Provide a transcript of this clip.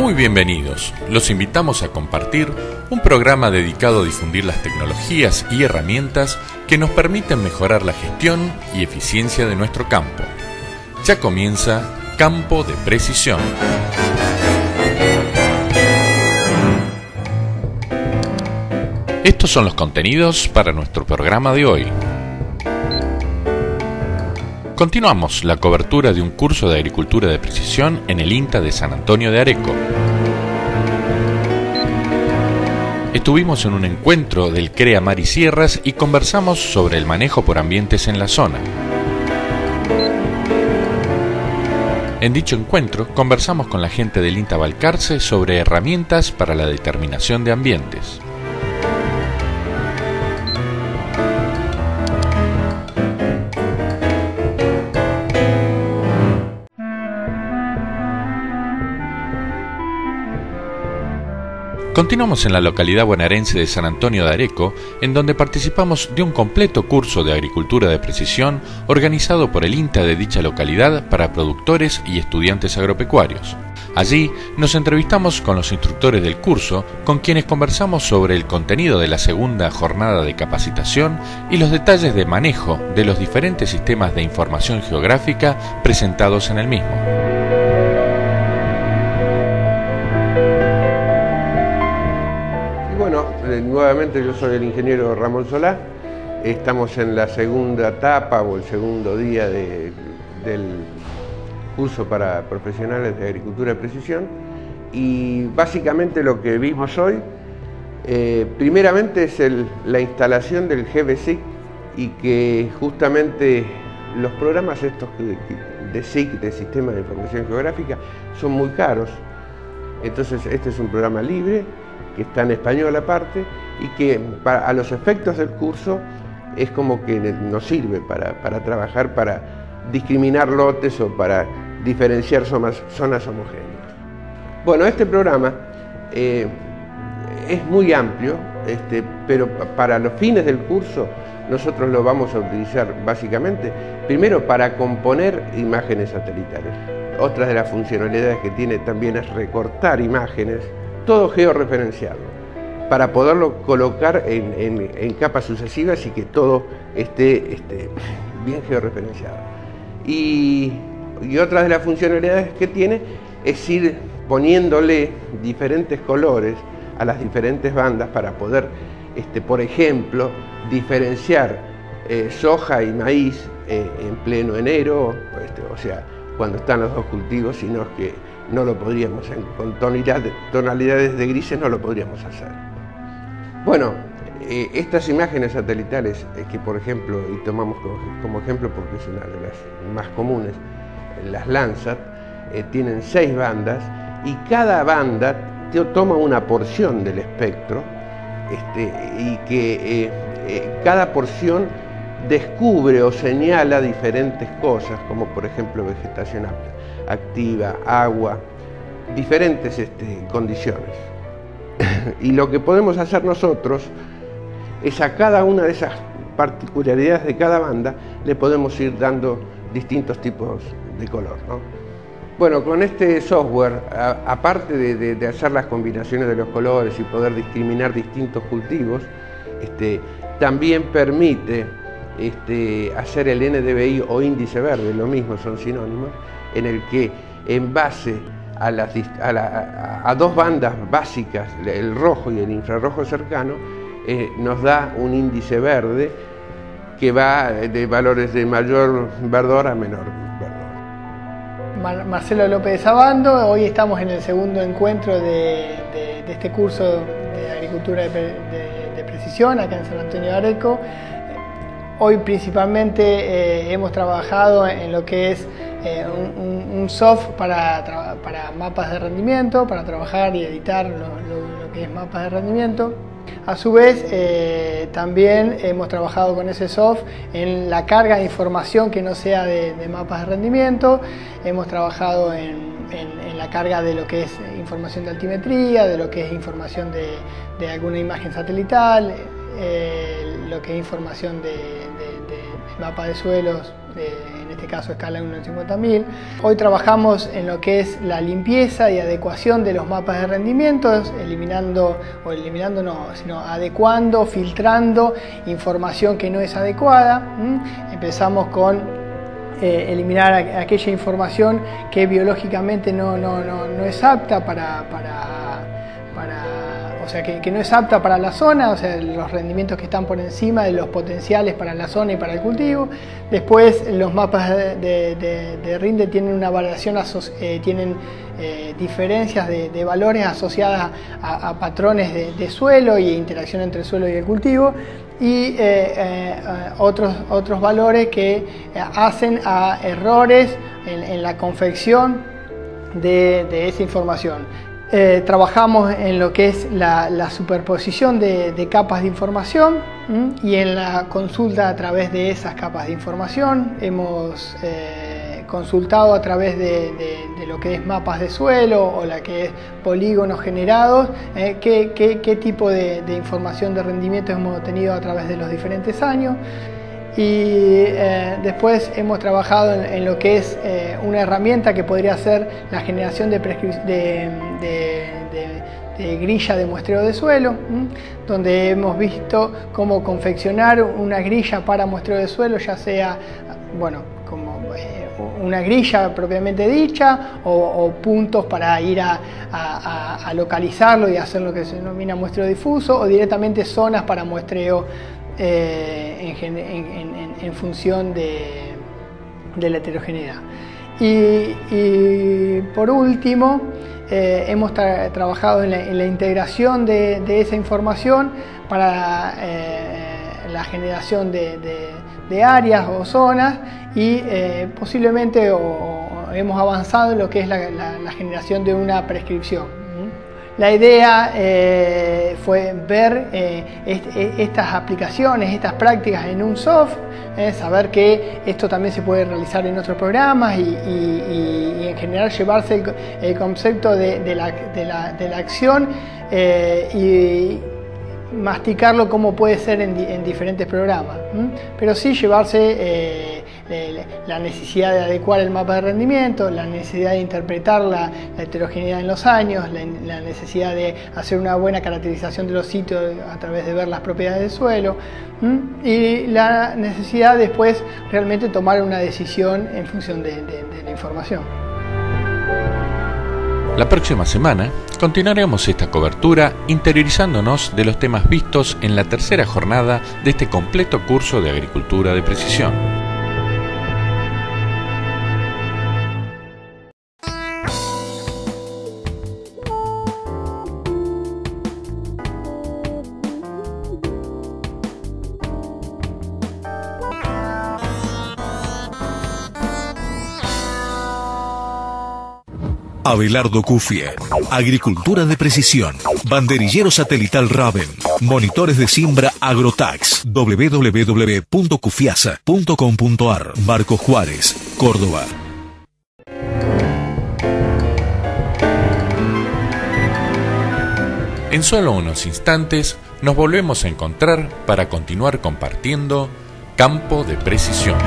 Muy bienvenidos. Los invitamos a compartir un programa dedicado a difundir las tecnologías y herramientas que nos permiten mejorar la gestión y eficiencia de nuestro campo. Ya comienza Campo de Precisión. Estos son los contenidos para nuestro programa de hoy. Continuamos la cobertura de un curso de agricultura de precisión en el INTA de San Antonio de Areco. Estuvimos en un encuentro del CREA Mar y Sierras y conversamos sobre el manejo por ambientes en la zona. En dicho encuentro conversamos con la gente del INTA Balcarce sobre herramientas para la determinación de ambientes. Continuamos en la localidad bonaerense de San Antonio de Areco, en donde participamos de un completo curso de agricultura de precisión organizado por el INTA de dicha localidad para productores y estudiantes agropecuarios. Allí nos entrevistamos con los instructores del curso, con quienes conversamos sobre el contenido de la segunda jornada de capacitación y los detalles de manejo de los diferentes sistemas de información geográfica presentados en el mismo. Nuevamente yo soy el ingeniero Ramón Solá. Estamos en la segunda etapa o el segundo día del curso para profesionales de agricultura de precisión y básicamente lo que vimos hoy, eh, primeramente es la instalación del GBSIC y que justamente los programas estos de SIC, de Sistema de Información Geográfica, son muy caros. Entonces este es un programa libre que está en español aparte y que a los efectos del curso es como que nos sirve para, trabajar, para discriminar lotes o para diferenciar zonas, zonas homogéneas. Bueno, este programa eh, es muy amplio, este, pero para los fines del curso nosotros lo vamos a utilizar básicamente, primero para componer imágenes satelitales. Otra de las funcionalidades que tiene también es recortar imágenes todo georreferenciado, para poderlo colocar en, capas sucesivas y que todo esté, bien georreferenciado. Y, otra de las funcionalidades que tiene es ir poniéndole diferentes colores a las diferentes bandas para poder, este, por ejemplo, diferenciar eh, soja y maíz eh, en pleno enero, este, o sea, cuando están los dos cultivos, sino que no lo podríamos, con tonalidades de grises no lo podríamos hacer. Bueno, eh, estas imágenes satelitales, eh, que por ejemplo, y tomamos como, ejemplo porque es una de las más comunes, las Landsat, eh, tienen seis bandas y cada banda toma una porción del espectro este, y que cada porción descubre o señala diferentes cosas, como por ejemplo vegetación activa, agua, diferentes este, condiciones. y lo que podemos hacer nosotros es a cada una de esas particularidades de cada banda le podemos ir dando distintos tipos de color. Bueno, con este software, aparte de, hacer las combinaciones de los colores y poder discriminar distintos cultivos, este, también permite este, hacer el NDVI o índice verde, lo mismo, son sinónimos, en el que en base a, las, a, dos bandas básicas, el rojo y el infrarrojo cercano, eh, nos da un índice verde que va de valores de mayor verdor a menor verdor. Marcelo López Abando, hoy estamos en el segundo encuentro de, este curso de agricultura de, precisión acá en San Antonio de Areco. Hoy principalmente eh, hemos trabajado en lo que es eh, un, soft para, para, mapas de rendimiento, para trabajar y editar lo, que es mapas de rendimiento. A su vez, eh, también hemos trabajado con ese soft en la carga de información que no sea de, mapas de rendimiento, hemos trabajado en, la carga de lo que es información de altimetría, de lo que es información de, alguna imagen satelital, lo que es información de mapa de suelos, en este caso escala 1 en 50.000. Hoy trabajamos en lo que es la limpieza y adecuación de los mapas de rendimientos, eliminando, o eliminando no, sino adecuando, filtrando información que no es adecuada. Empezamos con eh, eliminar aquella información que biológicamente no, no, no es apta para, para o sea, que, no es apta para la zona, o sea, los rendimientos que están por encima de los potenciales para la zona y para el cultivo. Después, los mapas de, rinde tienen una variación, eh, tienen eh, diferencias de, valores asociadas a, patrones de, suelo y interacción entre el suelo y el cultivo y eh, otros, otros valores que hacen a errores en, la confección de, esa información. Eh, trabajamos en lo que es la, superposición de, capas de información y en la consulta a través de esas capas de información. Hemos eh, consultado a través de, lo que es mapas de suelo o la que es polígonos generados, eh, qué, tipo de, información de rendimiento hemos obtenido a través de los diferentes años y eh, después hemos trabajado en, lo que es eh, una herramienta que podría ser la generación de, grilla de muestreo de suelo, donde hemos visto cómo confeccionar una grilla para muestreo de suelo, ya sea bueno, como eh, una grilla propiamente dicha o, puntos para ir a, localizarlo y hacer lo que se denomina muestreo difuso o directamente zonas para muestreo eh, en, función de, la heterogeneidad. Y, por último, eh, hemos trabajado en la, integración de, esa información para eh, la generación de, áreas o zonas y posiblemente hemos avanzado en lo que es la generación de una prescripción. La idea eh, fue ver eh, e, estas aplicaciones, estas prácticas en un soft, eh, saber que esto también se puede realizar en otros programas y, en general llevarse el, concepto de, la, acción y masticarlo como puede ser en, diferentes programas, pero sí llevarse la necesidad de adecuar el mapa de rendimiento, la necesidad de interpretar la, heterogeneidad en los años, la, necesidad de hacer una buena caracterización de los sitios a través de ver las propiedades del suelo y la necesidad después realmente tomar una decisión en función de, de la información. La próxima semana continuaremos esta cobertura interiorizándonos de los temas vistos en la tercera jornada de este completo curso de agricultura de precisión. Abelardo Cufie, Agricultura de Precisión, Banderillero Satelital Raven, Monitores de Simbra Agrotax, www.cufiasa.com.ar, Marco Juárez, Córdoba. En solo unos instantes nos volvemos a encontrar para continuar compartiendo Campo de Precisión.